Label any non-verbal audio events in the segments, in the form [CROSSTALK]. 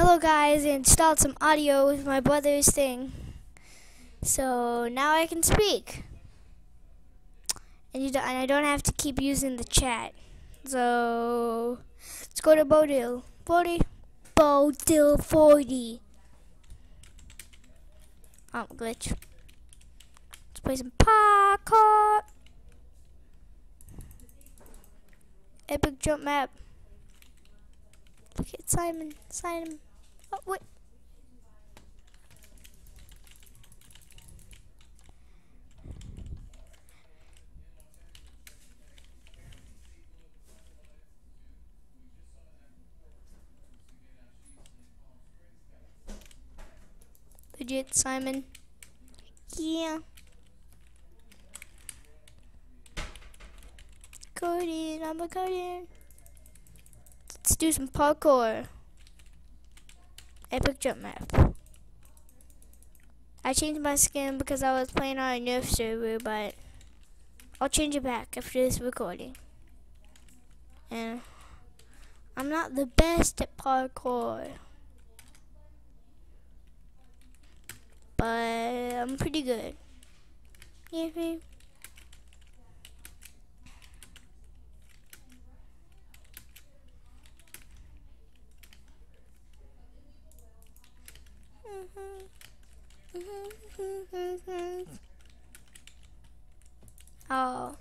Hello guys, I installed some audio with my brother's thing. So now I can speak. And, you don't, and I don't have to keep using the chat. So let's go to Bodil. 40. Bodil 40. Oh, glitch. Let's play some parkour. Epic jump map. Look at Simon. Simon. Oh, wait. Legit, Simon. Yeah. Guardian, I'm a guardian. Let's do some parkour. Epic jump map. I changed my skin because I was playing on a nerf server, but I'll change it back after this recording. And I'm not the best at parkour. But I'm pretty good. Yeah, [LAUGHS] Oh.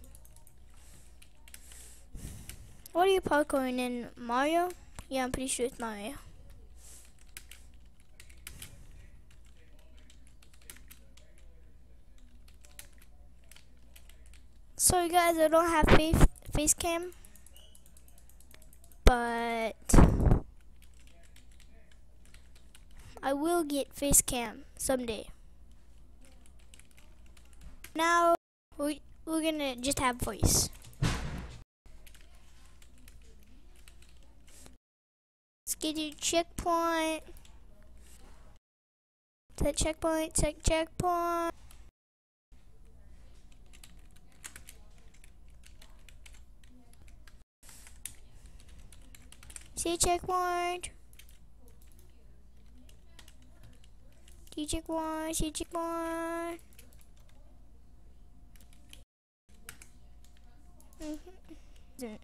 What are you parkouring in? Mario? Yeah, I'm pretty sure it's Mario. Sorry guys, I don't have face, face cam. But I will get face cam someday. Now we we're gonna just have voice. Let's get a checkpoint. Set checkpoint, set checkpoint. See checkpoint. See checkpoint, see checkpoint. Mm -hmm. Mm-hmm.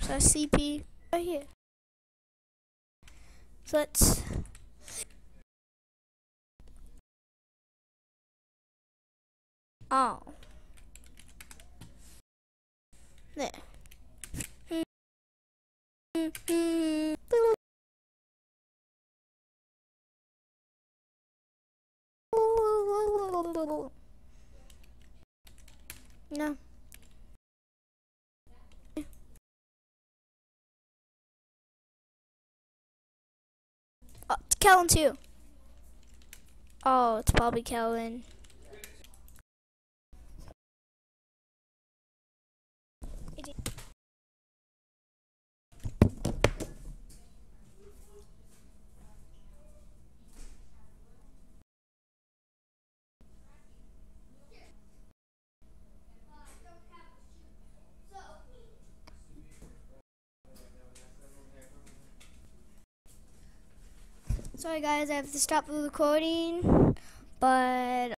So CP right here. So let's Oh. There. Mm-hmm. No. Oh, it's Kellen too. Oh, it's probably Kellen. Sorry guys, I have to stop the recording, but